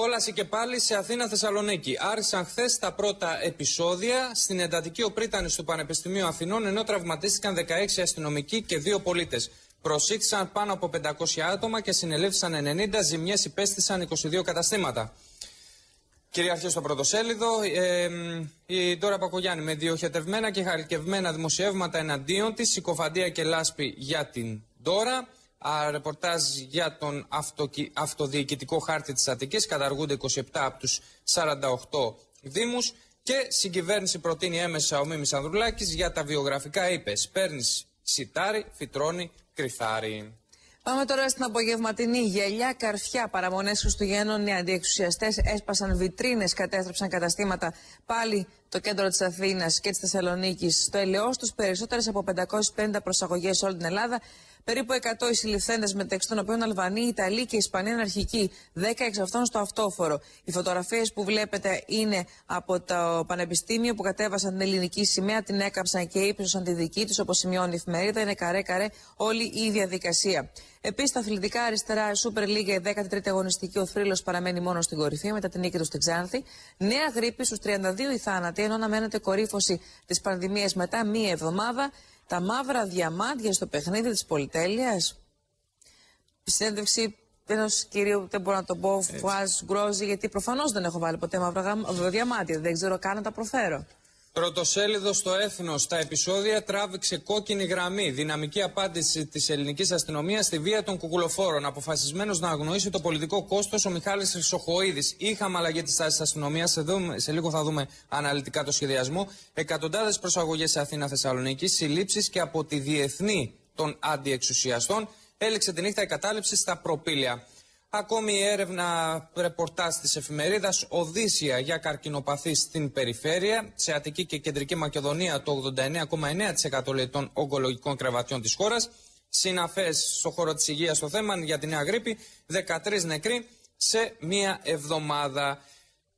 Κόλαση και πάλι σε Αθήνα Θεσσαλονίκη. Άρχισαν χθες τα πρώτα επεισόδια στην εντατική οπρίτανη του Πανεπιστημίου Αθηνών, ενώ τραυματίστηκαν 16 αστυνομικοί και δύο πολίτες. Προσήχθησαν πάνω από 500 άτομα και συνελήφθησαν 90, ζημιές υπέστησαν 22 καταστήματα. Κυριαρχεί στο πρωτοσέλιδο, ε, η Ντόρα Πακογιάννη με διοχετευμένα και χαρικευμένα δημοσιεύματα εναντίον της, συκοφαντία και λάσπη για την Ντόρα ρεπορτάζ για τον αυτοδιοικητικό χάρτη της Αττικής. Καταργούνται 27 από τους 48 δήμους και συγκυβέρνηση προτείνει έμεσα ο Μίμης Ανδρουλάκης για τα βιογραφικά είπες «Παίρνεις σιτάρι, φυτρώνει, κρυθάρι». Πάμε τώρα στην απογευματινή γελιά, καρφιά, παραμονές Χριστουγέννων. Οι αντιεξουσιαστές έσπασαν βιτρίνες, κατέστρεψαν καταστήματα. Πάλι το κέντρο της Αθήνας και της Θεσσαλονίκης. Στο ελαιό τους, περισσότερες από 550 προσαγωγές σε όλη την Ελλάδα. Περίπου 100 οι συλληφθέντες, μεταξύ των οποίων Αλβανοί, Ιταλοί και Ισπανοί αναρχικοί. 10 εξ αυτών στο αυτόφορο. Οι φωτογραφίες που βλέπετε είναι από το Πανεπιστήμιο που κατέβασαν την ελληνική σημαία, την έκαψαν και ύψωσαν τη δική τους, όπως σημειώνει η εφημερίδα. Είναι καρέ-καρέ όλη η διαδικασία. Επίσης, τα αθλητικά αριστερά Super League, η 13η αγωνιστική, ο θρύλος παραμένει μόνος στην κορυφή μετά την νίκη του στην Ξάνθη. Νέα γρήπη στους 32 η θάνατοι, ενώ αναμένεται κορύφωση της πανδημίας μετά μία εβδομάδα τα μαύρα διαμάντια στο παιχνίδι της πολυτέλειας. Συνέντευξη ενός κυρίου, δεν μπορώ να το πω, Φουάζ Γκρόζη, γιατί προφανώς δεν έχω βάλει ποτέ μαύρα διαμάντια. Δεν ξέρω καν να τα προφέρω. Πρωτοσέλιδο στο έθνος. Τα επεισόδια τράβηξε κόκκινη γραμμή. Δυναμική απάντηση της ελληνικής αστυνομίας στη βία των κουκουλοφόρων. Αποφασισμένος να αγνοήσει το πολιτικό κόστος ο Μιχάλης Χρυσοχοίδης. Είχαμε αλλαγή της τάσης αστυνομίας. Σε, σε λίγο θα δούμε αναλυτικά το σχεδιασμό. Εκατοντάδες προσαγωγές σε Αθήνα Θεσσαλονίκη. Συλλήψεις και από τη διεθνή των αντιεξουσιαστών. Έληξε τη νύχτα η κατάληψη στα προπήλαια. Ακόμη η έρευνα ρεπορτάζ της εφημερίδας Οδύσσια για καρκινοπαθή στην περιφέρεια. Σε Αττική και Κεντρική Μακεδονία το 89,9% των ογκολογικών κρεβατιών της χώρας. Συναφές στο χώρο της υγείας στο θέμα για τη νέα γρήπη. 13 νεκροί σε μία εβδομάδα.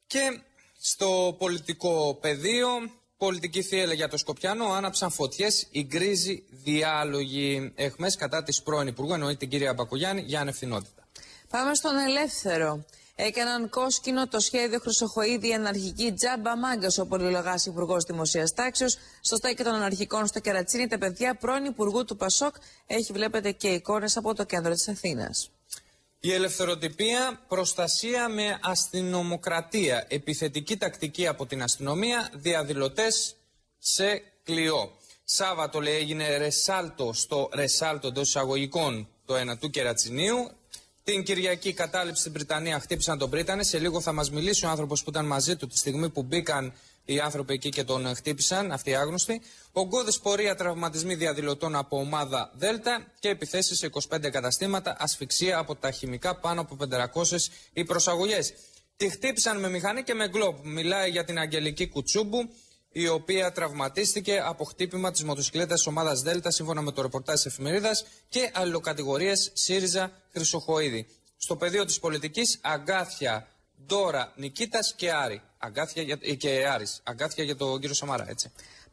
Και στο πολιτικό πεδίο, πολιτική θύελα για το Σκοπιάνο, άναψαν φωτιές, οι γκρίζοι διάλογοι εχμές κατά της πρώην Υπουργού, εννοεί την κυρία Μπακογιάννη, για ανευθυνότητα. Πάμε στον ελεύθερο. Έκαναν κόσκινο το σχέδιο Χρυσοχοίδη αναρχική τζάμπα μάγκας, ο πολυλογάς Υπουργός Δημοσίας Τάξεως. Στο στέκι των αναρχικών στο Κερατσίνη, τα παιδιά πρώην Υπουργού του Πασόκ. Έχει, βλέπετε, και εικόνες από το κέντρο της Αθήνας. Η ελευθεροτυπία, προστασία με αστυνομοκρατία, επιθετική τακτική από την αστυνομία, διαδηλωτές σε κλειό. Σάββατο λέει έγινε ρεσάλτο στο ρεσάλτο εντός εισαγωγικών το ένα του Κερατσινίου. Την Κυριακή κατάληψη στην Βρυτανία χτύπησαν τον Πρίτανε. Σε λίγο θα μας μιλήσει ο άνθρωπος που ήταν μαζί του τη στιγμή που μπήκαν οι άνθρωποι εκεί και τον χτύπησαν, αυτοί οι άγνωστοι. Ογκώδη πορεία τραυματισμοί διαδηλωτών από ομάδα Δέλτα και επιθέσεις σε 25 καταστήματα, ασφυξία από τα χημικά πάνω από 500 οι προσαγωγές. Τη χτύπησαν με μηχανή και με γκλόπ. Μιλάει για την Αγγελική Κουτσούμπου, η οποία τραυματίστηκε από χτύπημα της μοτοσυκλέτας ομάδας Δέλτα, σύμφωνα με το ρεπορτάζ της εφημερίδας, και αλληλοκατηγορίες ΣΥΡΙΖΑ Χρυσοχοίδη. Στο πεδίο της πολιτικής, αγκάθια Ντόρα Νικήτας και Άρη. Αγκάθια και Άρης. Αγκάθια για τον κύριο Σαμάρα, έτσι.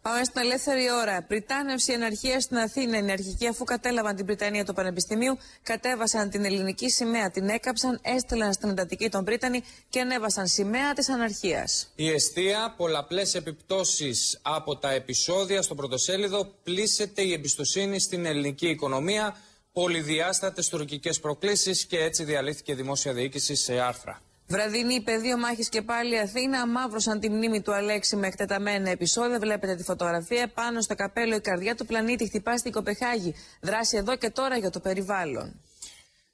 Πάμε στην ελεύθερη ώρα. Πριτάνευση εναρχία στην Αθήνα. Εναρχικοί, αφού κατέλαβαν την Πριτανία του Πανεπιστημίου, κατέβασαν την ελληνική σημαία, την έκαψαν, έστειλαν στην εντατική των Πρίτανη και ανέβασαν σημαία της αναρχίας. Η αιστεία, πολλαπλές επιπτώσεις από τα επεισόδια στο πρωτοσέλιδο, πλήσεται η εμπιστοσύνη στην ελληνική οικονομία, πολυδιάστατες τουρκικές προκλήσεις και έτσι διαλύθηκε η δημόσια διοίκηση σε άρθρα. Βραδινή πεδίο μάχης και πάλι Αθήνα. Μαύρωσαν τη μνήμη του Αλέξη με εκτεταμένα επεισόδια. Βλέπετε τη φωτογραφία. Πάνω στο καπέλο η καρδιά του πλανήτη χτυπά στην Κοπεχάγη. Δράση εδώ και τώρα για το περιβάλλον.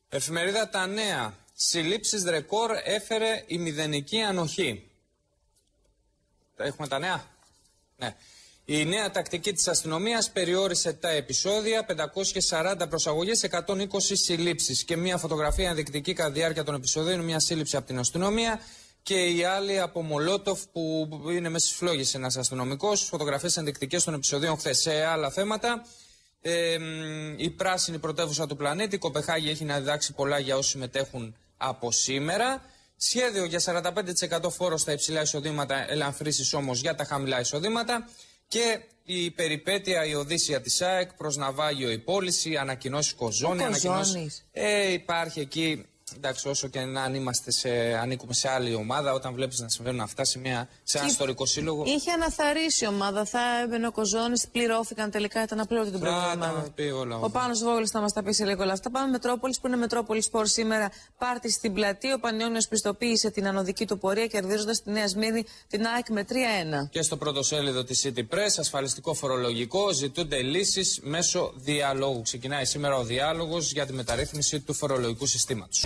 Εφημερίδα Τα Νέα. Συλλήψεις ρεκόρ έφερε η μηδενική ανοχή. Έχουμε τα νέα; Ναι. Η νέα τακτική της αστυνομίας περιόρισε τα επεισόδια, 540 προσαγωγές, 120 συλλήψεις και μια φωτογραφία ενδεικτική κατά διάρκεια των επεισοδίων, μια σύλληψη από την αστυνομία και η άλλη από Μολότοφ που είναι μέσα στις φλόγες ένας αστυνομικός, φωτογραφίες ενδεικτικές των επεισοδίων χθες σε άλλα θέματα. Ε, η πράσινη πρωτεύουσα του πλανήτη, η Κοπεχάγη έχει να διδάξει πολλά για όσοι συμμετέχουν από σήμερα. Σχέδιο για 45% φόρο στα υψηλά εισοδήματα, ελαφρύσεις όμως για τα χαμηλά εισοδήματα. Και η περιπέτεια, η Οδύσσια της ΑΕΚ προς ναυάγιο η πώληση, ανακοινώσεις Κοζόνη. Ανακοινώσει. Ε, υπάρχει εκεί Εντάξει, όσο και αν είμαστε σε, ανήκουμε σε άλλη ομάδα, όταν βλέπεις να συμβαίνουν αυτά σε, μια, σε ένα ιστορικό σύλλογο. Είχε αναθαρίσει η ομάδα. Θα έμπαινε ο Κοζόνης, πληρώθηκαν τελικά, ήταν απλήρωτο την προηγούμενη Ο Πάνος Βόγλη θα μας τα πει σε λίγο όλα αυτά. Πάμε Μετρόπολης που είναι Μετρόπολης Σπορ σήμερα. Πάρτι στην πλατεία. Ο Πανιόνιος πιστοποίησε την ανωδική του πορεία κερδίζοντας τη Νέα Σμύρνη την ΑΕΚ με 3-1. Και στο πρώτο σέλιδο της City Press, ασφαλιστικό φορολογικό, ζητούνται λύσεις μέσω διαλόγου. Ξεκινάει σήμερα ο διάλογος για τη μεταρρύθμιση του φορολογικού συστήματος.